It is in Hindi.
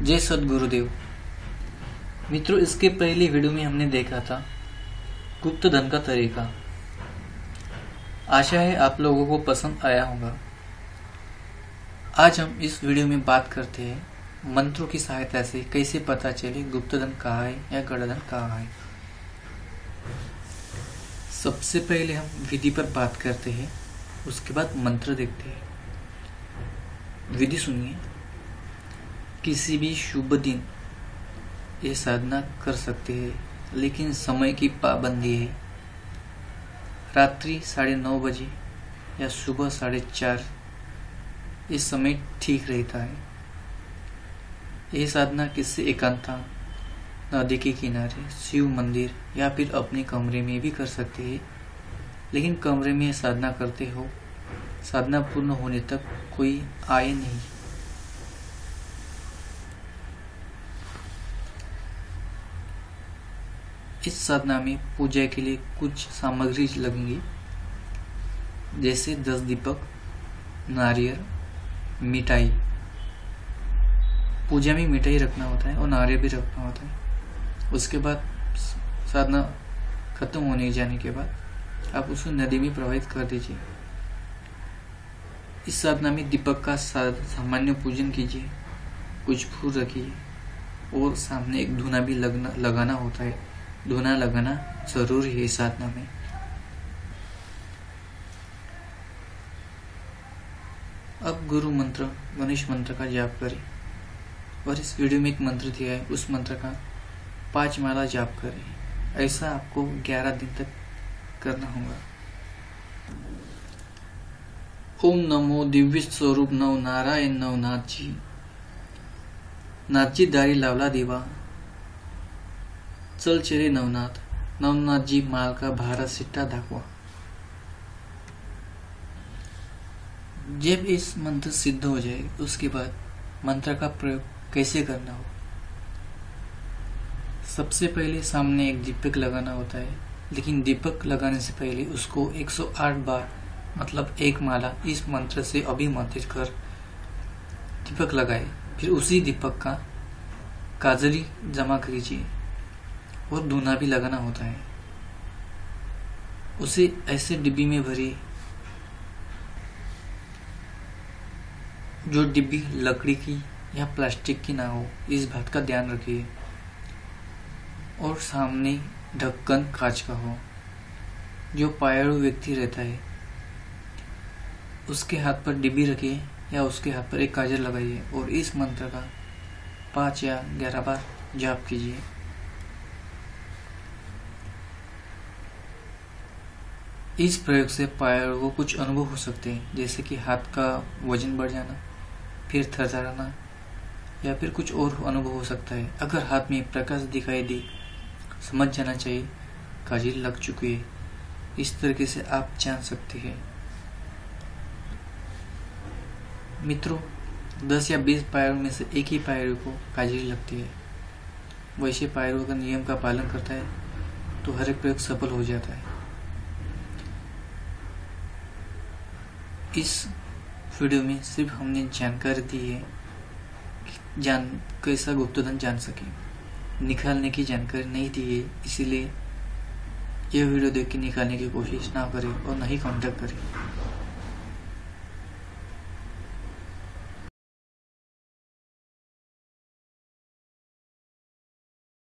जय सदगुरुदेव। मित्रों, इसके पहले वीडियो में हमने देखा था गुप्त धन का तरीका। आशा है आप लोगों को पसंद आया होगा। आज हम इस वीडियो में बात करते हैं, मंत्रों की सहायता से कैसे पता चले गुप्त धन कहाँ है या गढ़धन कहाँ है। सबसे पहले हम विधि पर बात करते हैं, उसके बाद मंत्र देखते हैं। विधि सुनिए। किसी भी शुभ दिन ये साधना कर सकते हैं, लेकिन समय की पाबंदी है। रात्रि साढ़े नौ बजे या सुबह साढ़े चार इस समय ठीक रहता है। यह साधना किससे एकांता नदी के किनारे, शिव मंदिर या फिर अपने कमरे में भी कर सकते हैं। लेकिन कमरे में साधना करते हो, साधना पूर्ण होने तक कोई आए नहीं। इस साधना में पूजा के लिए कुछ सामग्री लगेंगी। जैसे दस दीपक, नारियल, मिठाई। पूजा में मिठाई रखना होता है और नारियल भी रखना होता है। उसके बाद साधना खत्म होने जाने के बाद आप उसको नदी में प्रवाहित कर दीजिए। इस साधना में दीपक का सामान्य पूजन कीजिए, कुछ फूल रखिए और सामने एक धुना भी लगना, लगाना होता है। धुना लगाना ज़रूरी है साधना में। अब गुरु मंत्र गणेश मंत्र का जाप करें। और इस वीडियो में एक मंत्र दिया है, उस मंत्र का पाँच माला जाप करें। ऐसा आपको ग्यारह दिन तक करना होगा। ओम नमो दिव्य स्वरूप नव नारायण नवनाथ जी नाथजी दारी लावला देवा। चल चले नवनाथ नवनाथ जी माल का भारत सिट्टा दाखवा जब इस मंत्र सिद्ध हो जाए, उसके बाद मंत्र का प्रयोग कैसे करना हो? सबसे पहले सामने एक दीपक लगाना होता है, लेकिन दीपक लगाने से पहले उसको 108 बार मतलब एक माला इस मंत्र से अभिमंत्रित कर दीपक लगाए। फिर उसी दीपक का काजरी जमा कीजिए। और धुना भी लगाना होता है। उसे ऐसे डिब्बी में भरिए जो डिब्बी लकड़ी की या प्लास्टिक की ना हो, इस बात का ध्यान रखिए। और सामने ढक्कन कांच का हो, जो पायाड़ू व्यक्ति रहता है। उसके हाथ पर डिब्बी रखिए या उसके हाथ पर एक काजल लगाइए और इस मंत्र का पाँच या ग्यारह बार जाप कीजिए। इस प्रयोग से पायाड़ू को कुछ अनुभव हो सकते हैं, जैसे कि हाथ का वज़न बढ़ जाना, फिर थरथराना या फिर कुछ और अनुभव हो सकता है। अगर हाथ में प्रकाश दिखाई दे, समझ जाना चाहिए, काजिल लग चुकी है। इस तरीके से आप जान सकते हैं। मित्रों, दस या बीस पायरों में से एक ही पायरों को काजिल लगती है। वैसे पायरों का नियम का पालन करता है तो हर एक प्रयोग सफल हो जाता है। इस वीडियो में सिर्फ़ हमने जानकारी दी है जान, कैसा गुप्तधन जान सके। निकालने की जानकारी नहीं दी है, इसीलिए यह वीडियो देख के निकालने की कोशिश ना करें और नहीं कांटेक्ट करें।